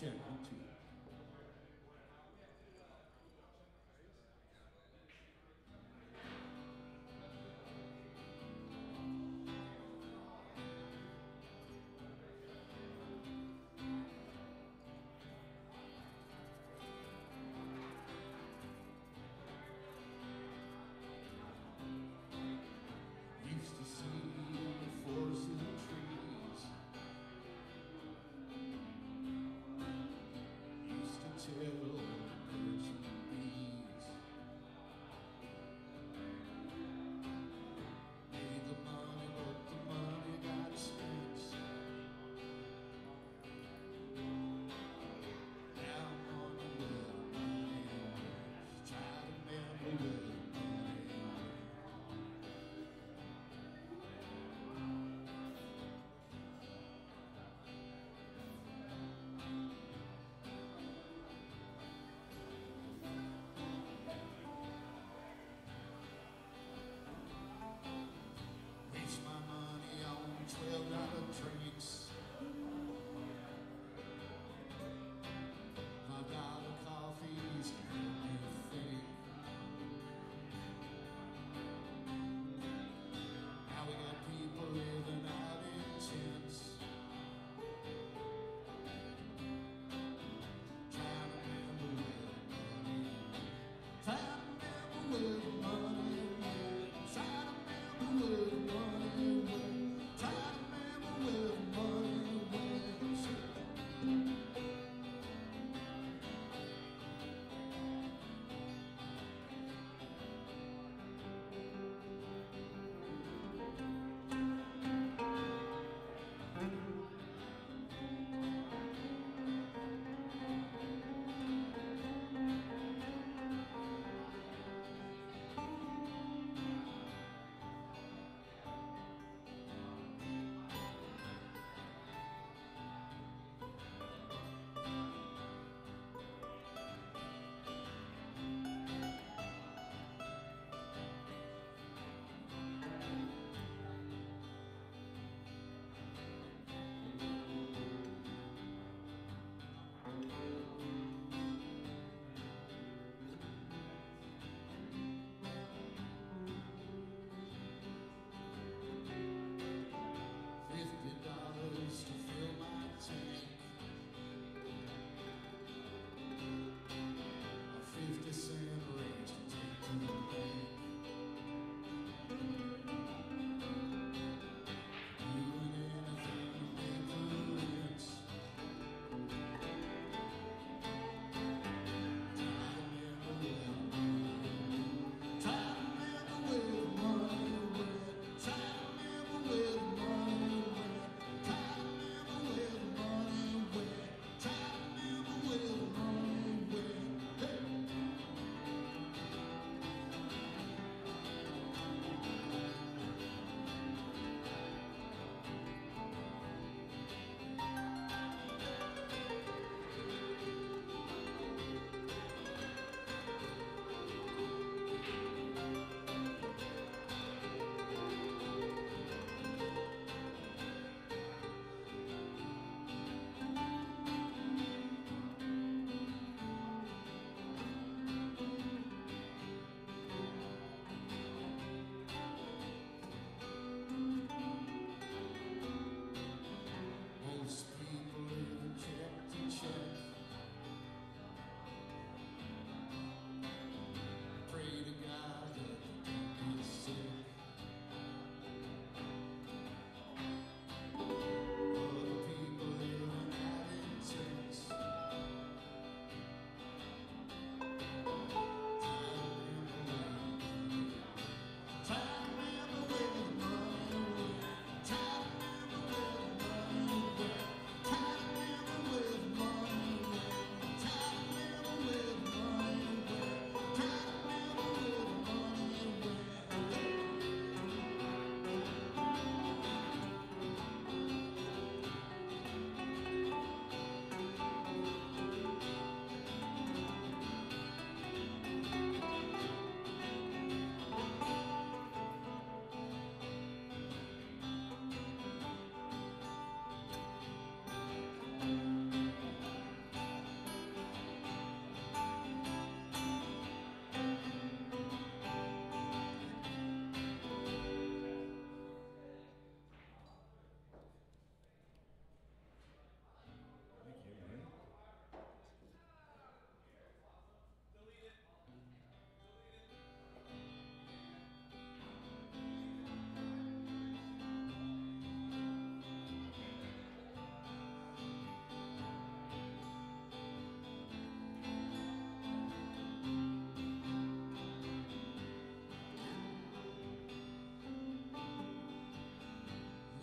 Check one, two. To tell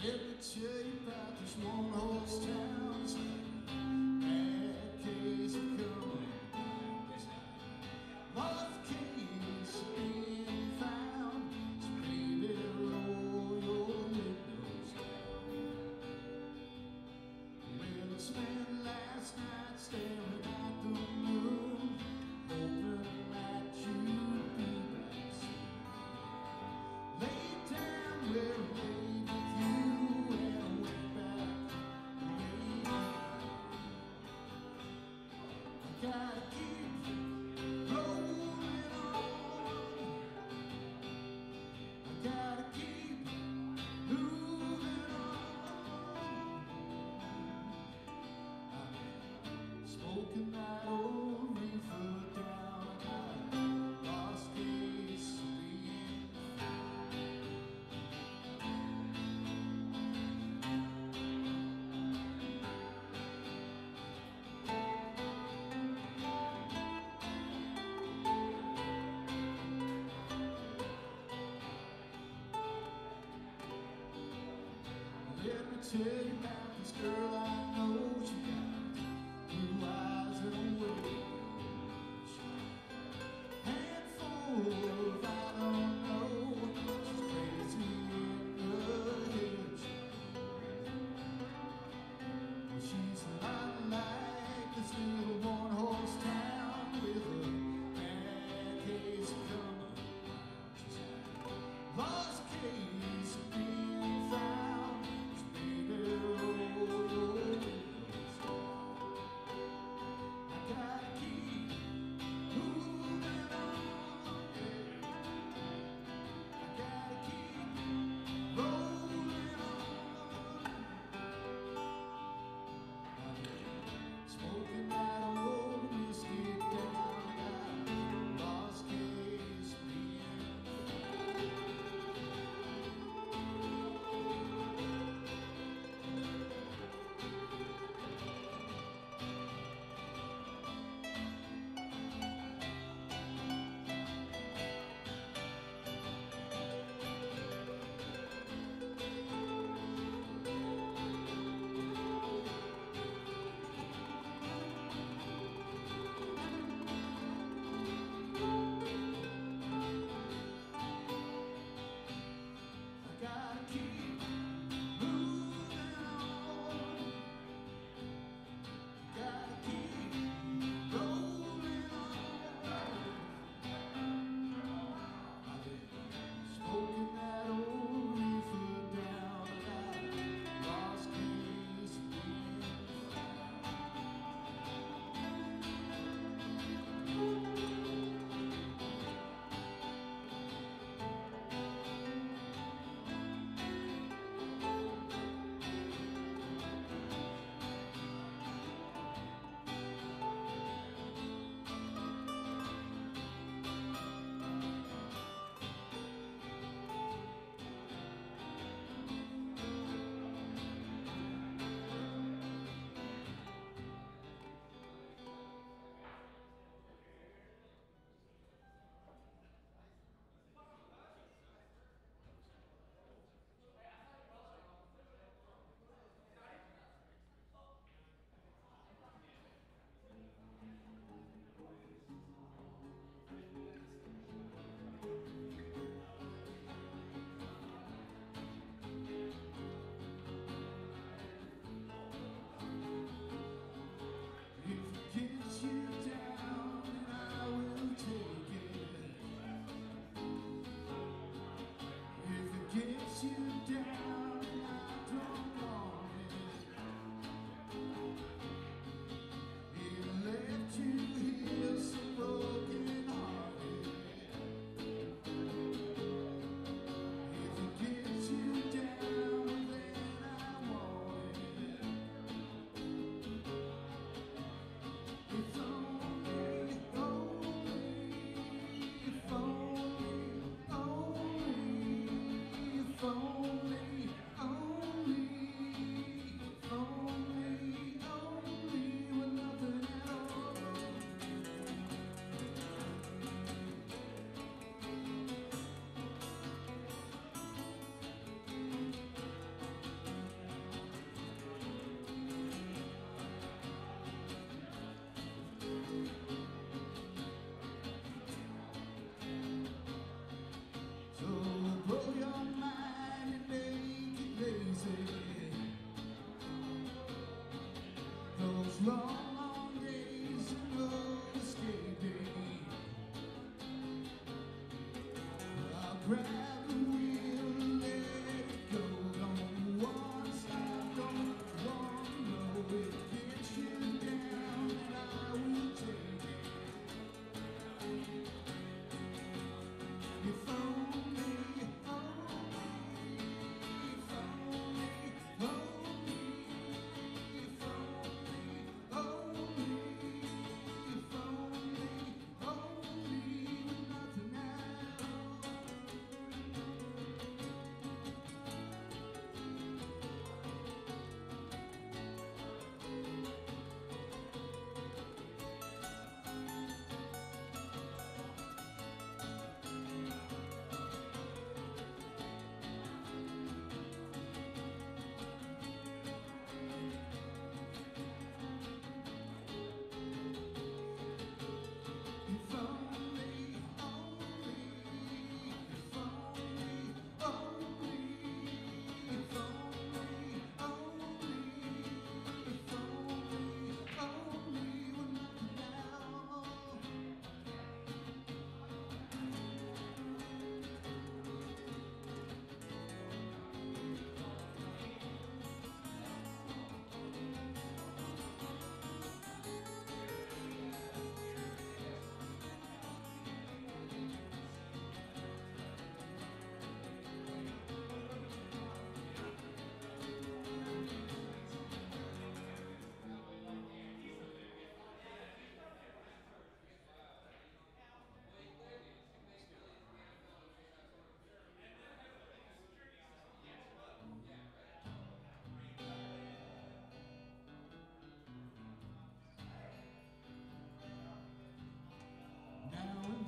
Every tree path is one those towns. tell you about this girl I to wrong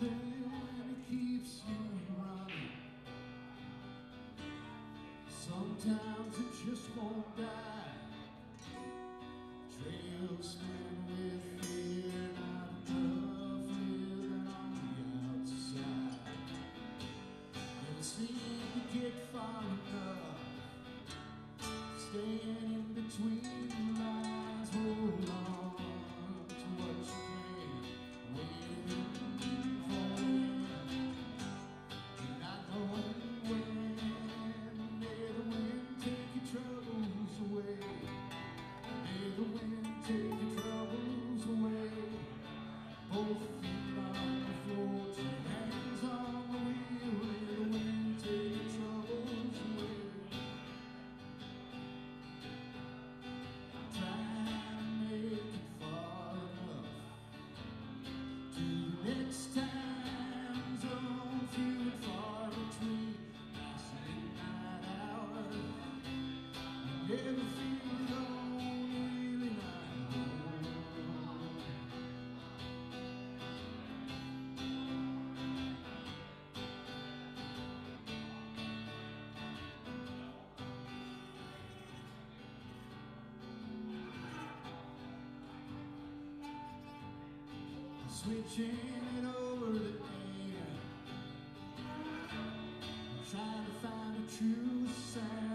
it keeps you running. Sometimes it just won't die. Trails on the outside. To get far enough Staying in between. switching it over to air, trying to find a true sound.